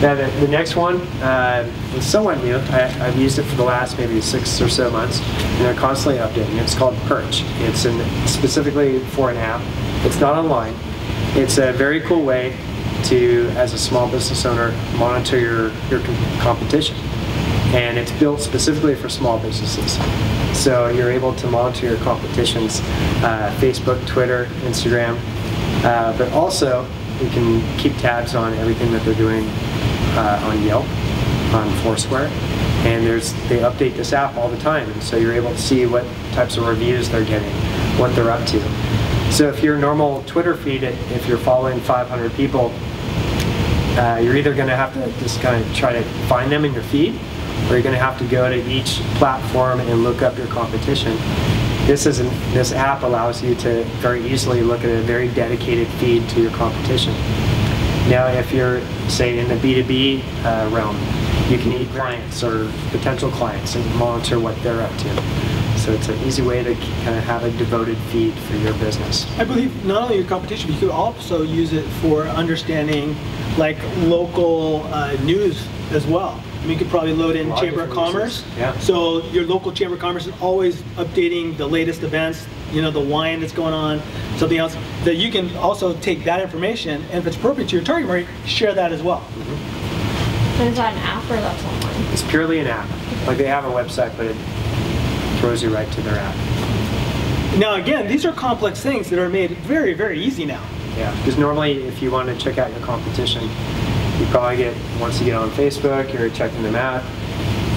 Now, the, the next one uh, is somewhat new. I, I've used it for the last maybe six or so months, and they're constantly updating. It's called Perch. It's an, specifically for an app. It's not online. It's a very cool way to, as a small business owner, monitor your, your competition. And it's built specifically for small businesses. So you're able to monitor your competitions, uh, Facebook, Twitter, Instagram, uh, but also you can keep tabs on everything that they're doing uh, on Yelp, on Foursquare, and there's they update this app all the time, and so you're able to see what types of reviews they're getting, what they're up to. So if your normal Twitter feed, if you're following 500 people, uh, you're either going to have to just kind of try to find them in your feed, or you're going to have to go to each platform and look up your competition. This is an, this app allows you to very easily look at a very dedicated feed to your competition. Now, if you're say in the B2B uh, realm, you can eat clients or potential clients and monitor what they're up to. So it's an easy way to kind of have a devoted feed for your business. I believe not only your competition, but you could also use it for understanding like local uh, news as well. I mean, you could probably load in A lot of Chamber of Commerce. yeah. So your local Chamber of Commerce is always updating the latest events, you know, the wine that's going on, something else, that you can also take that information, and if it's appropriate to your target market, share that as well. Is that an app or that's online? It's purely an app. Like they have a website, but it throws you right to their app. Now, again, these are complex things that are made very, very easy now. Yeah, because normally if you want to check out your competition, you probably get, once you get on Facebook, you're checking them out,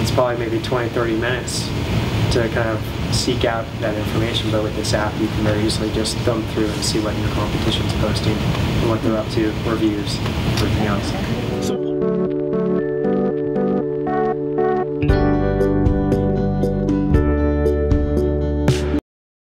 it's probably maybe 20, 30 minutes to kind of seek out that information. But with this app, you can very easily just thumb through and see what your competition's posting and what they're up to, reviews, everything else.